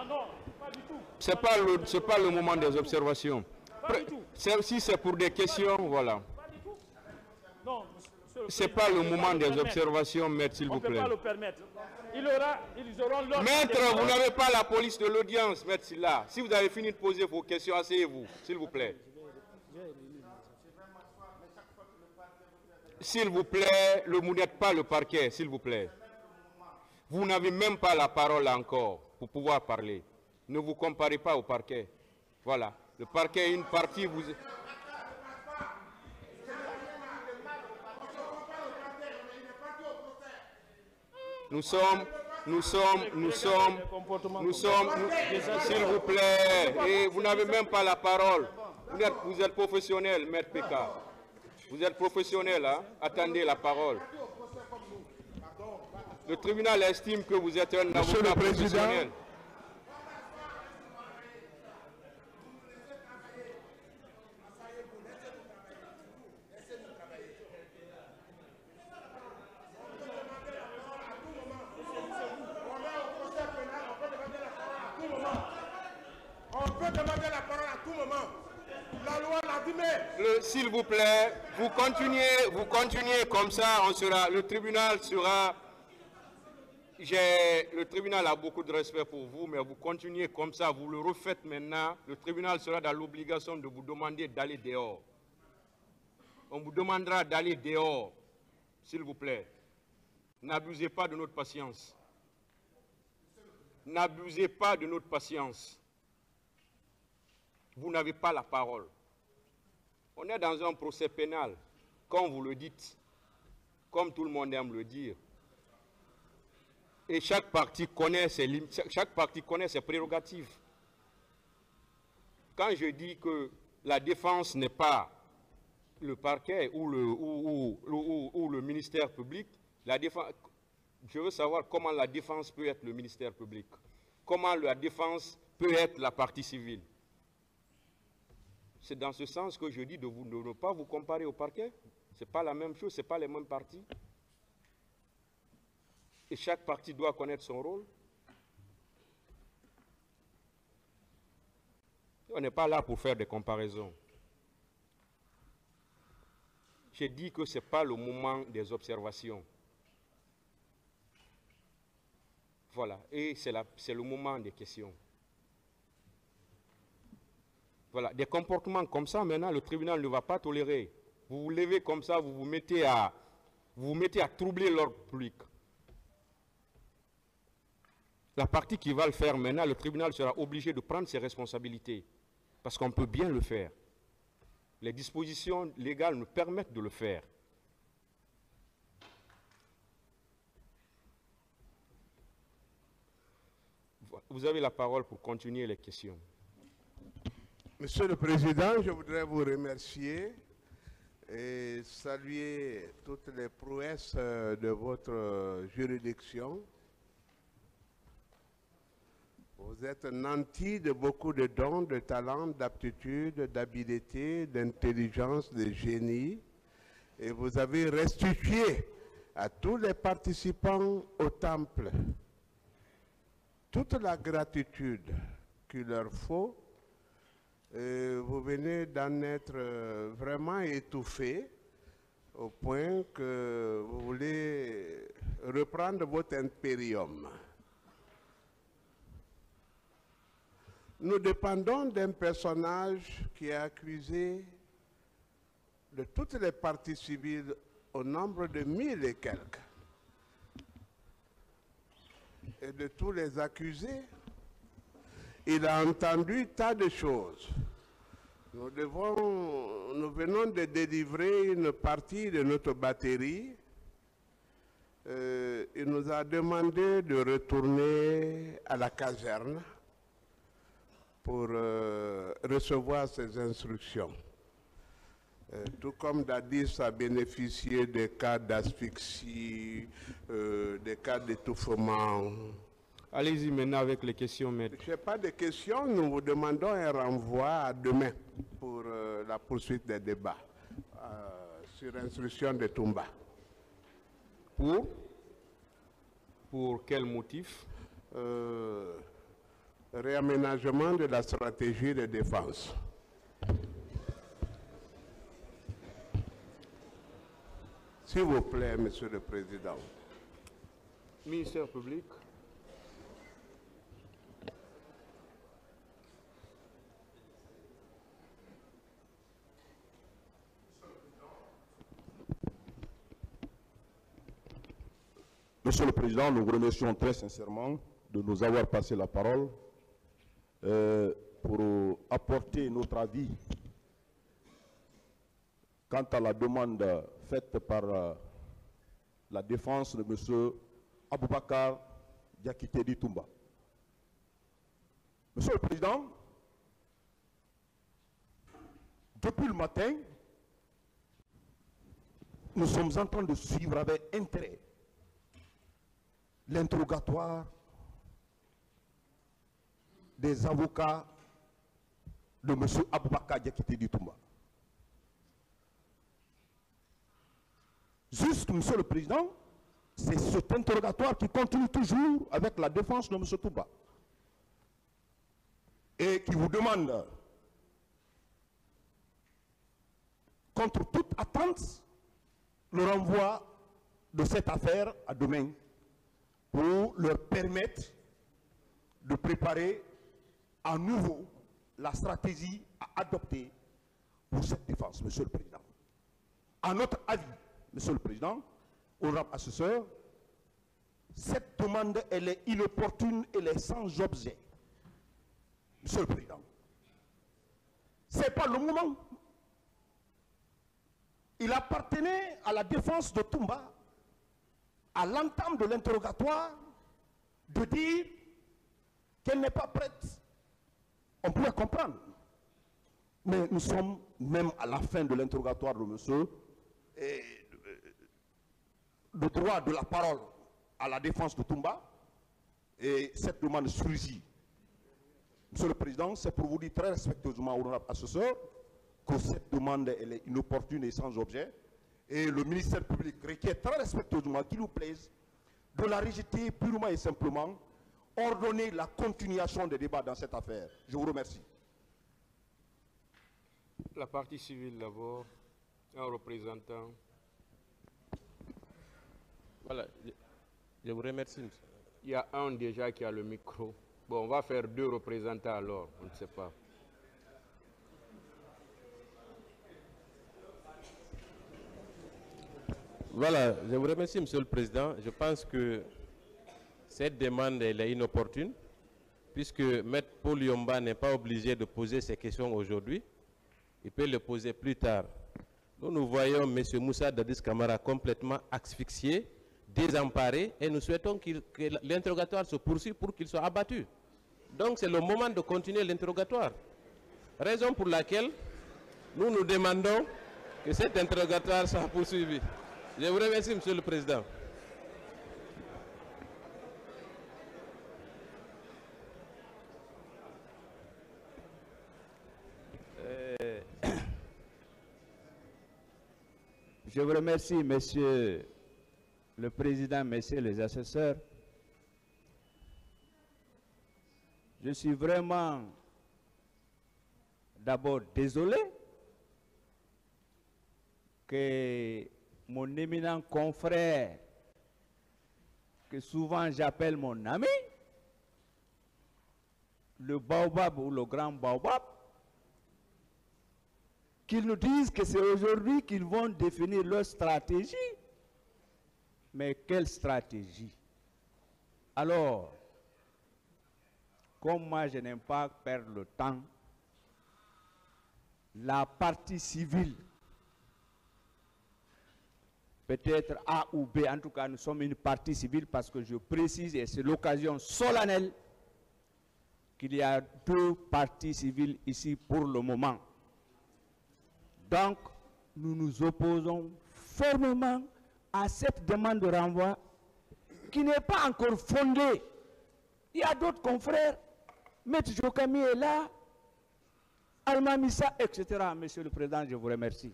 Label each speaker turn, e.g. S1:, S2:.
S1: Ah non, pas
S2: le, pas le moment des observations. Si c'est pour des questions, voilà. C'est
S1: Président,
S2: pas le moment des observations, maître, s'il vous
S1: ne
S2: plaît. Maître, vous n'avez pas la police de l'audience, maître Silla. Si vous avez fini de poser vos questions, asseyez-vous, s'il vous plaît. S'il vous plaît, le, vous n'êtes pas le parquet, s'il vous plaît. Vous n'avez même pas la parole encore pour pouvoir parler. Ne vous comparez pas au parquet. Voilà. Le parquet est une partie, vous... Nous sommes, nous sommes, nous sommes, nous sommes, s'il vous plaît, et vous n'avez même pas la parole. Vous êtes, vous êtes professionnel, maître PK. Vous êtes professionnel, hein? attendez la parole. Le tribunal estime que vous êtes un
S3: Monsieur
S2: avocat
S3: le Président.
S2: professionnel.
S3: On peut demander la parole à tout moment. La loi l'a dit, mais
S2: Le- S'il vous plaît, vous continuez, vous continuez comme ça, on sera, le tribunal sera, le tribunal a beaucoup de respect pour vous, mais vous continuez comme ça, vous le refaites maintenant, le tribunal sera dans l'obligation de vous demander d'aller dehors. On vous demandera d'aller dehors, s'il vous plaît. N'abusez pas de notre patience. N'abusez pas de notre patience. Vous n'avez pas la parole. On est dans un procès pénal, comme vous le dites, comme tout le monde aime le dire. Et chaque partie connaît ses, lim- chaque- partie connaît ses prérogatives. Quand je dis que la défense n'est pas le parquet ou le, ou- le ministère public, la défense, je veux savoir comment la défense peut être le ministère public, comment la défense peut être la partie civile. C'est dans ce sens que je dis de, vous, de ne pas vous comparer au parquet. Ce n'est pas la même chose, ce n'est pas les mêmes parties. Et chaque partie doit connaître son rôle. On n'est pas là pour faire des comparaisons. J'ai dit que ce n'est pas le moment des observations. Voilà, et c'est le moment des questions. Voilà, des comportements comme ça, maintenant, le tribunal ne va pas tolérer. Vous vous levez comme ça, vous vous mettez à, vous vous mettez à troubler l'ordre public. La partie qui va le faire maintenant, le tribunal sera obligé de prendre ses responsabilités. Parce qu'on peut bien le faire. Les dispositions légales nous permettent de le faire. Vous avez la parole pour continuer les questions.
S3: Monsieur le Président, je voudrais vous remercier et saluer toutes les prouesses euh, de votre euh, juridiction. Vous êtes nanti de beaucoup de dons, de talents, d'aptitudes, d'habileté, d'intelligence, de génie. Et vous avez restitué à tous les participants au temple toute la gratitude qu'il leur faut et vous venez d'en être euh, vraiment étouffé au point que vous voulez reprendre votre impérium. Nous dépendons d'un personnage qui est accusé de toutes les parties civiles au nombre de mille et quelques. Et de tous les accusés, il a entendu tas de choses. Nous, venons de délivrer une partie de notre batterie. Euh, il nous a demandé de retourner à la caserne pour euh, recevoir ses instructions. Euh, tout comme Dadis a bénéficié des cas d'asphyxie, euh, des cas d'étouffement,
S2: Allez-y maintenant avec les questions, maître.
S3: je n'ai pas de questions. Nous vous demandons un renvoi à demain pour la poursuite des débats sur instruction de Toumba.
S2: Pour? Pour quel motif?
S3: Réaménagement de la stratégie de défense. S'il vous plaît, Monsieur le Président.
S2: Ministère public.
S4: Monsieur le Président, nous vous remercions très sincèrement de nous avoir passé la parole euh, pour apporter notre avis quant à la demande faite par euh, la défense de M. Aboubakar Diakité Toumba. Monsieur le Président, depuis le matin, nous sommes en train de suivre avec intérêt l'interrogatoire des avocats de M. Aboubakar Diakité Toumba. Juste, Monsieur le Président, c'est cet interrogatoire qui continue toujours avec la défense de M. Touba. Et qui vous demande, contre toute attente, le renvoi de cette affaire à demain pour leur permettre de préparer à nouveau la stratégie à adopter pour cette défense, Monsieur le Président. À notre avis, Monsieur le Président, honorable assesseur, cette demande, elle est inopportune, elle est sans objet. Monsieur le Président, ce n'est pas le moment. Il appartenait à la défense de Toumba, à l'entame de l'interrogatoire, de dire qu'elle n'est pas prête. On pourrait comprendre. Mais nous sommes même à la fin de l'interrogatoire de monsieur et le droit de la parole à la défense de Toumba et cette demande surgit. Monsieur le Président, c'est pour vous dire très respectueusement, honorable assesseur, que cette demande est inopportune et sans objet. Et le ministère public requiert très respectueusement qu'il nous plaise de la rejeter purement et simplement, ordonner la continuation des débats dans cette affaire. Je vous remercie.
S2: La partie civile d'abord, un représentant.
S5: Voilà, je, vous remercie. monsieur.
S2: Il y a un déjà qui a le micro. Bon, on va faire deux représentants alors, on ne sait pas.
S5: Voilà, je vous remercie, Monsieur le Président. Je pense que cette demande est inopportune, puisque Maître Paul Yomba n'est pas obligé de poser ces questions aujourd'hui. Il peut les poser plus tard. Nous, nous voyons M. Moussa Dadis Kamara complètement asphyxié, désemparé, et nous souhaitons que l'interrogatoire se poursuive pour qu'il soit abattu. Donc c'est le moment de continuer l'interrogatoire. Raison pour laquelle nous nous demandons que cet interrogatoire soit poursuivi. Je vous remercie, Monsieur le Président.
S6: Je vous remercie, Monsieur le Président, Messieurs les assesseurs. Je suis vraiment d'abord désolé que mon éminent confrère, que souvent j'appelle mon ami, le baobab ou le grand baobab, qu'ils nous disent que c'est aujourd'hui qu'ils vont définir leur stratégie. Mais quelle stratégie? Alors, comme moi je n'aime pas perdre le temps, la partie civile, peut-être A ou B, en tout cas nous sommes une partie civile parce que je précise, et c'est l'occasion solennelle, qu'il y a deux parties civiles ici pour le moment. Donc, nous nous opposons fermement à cette demande de renvoi qui n'est pas encore fondée. Il y a d'autres confrères, Maître Jokami est là, Alma Missa, etc. Monsieur le Président, je vous remercie.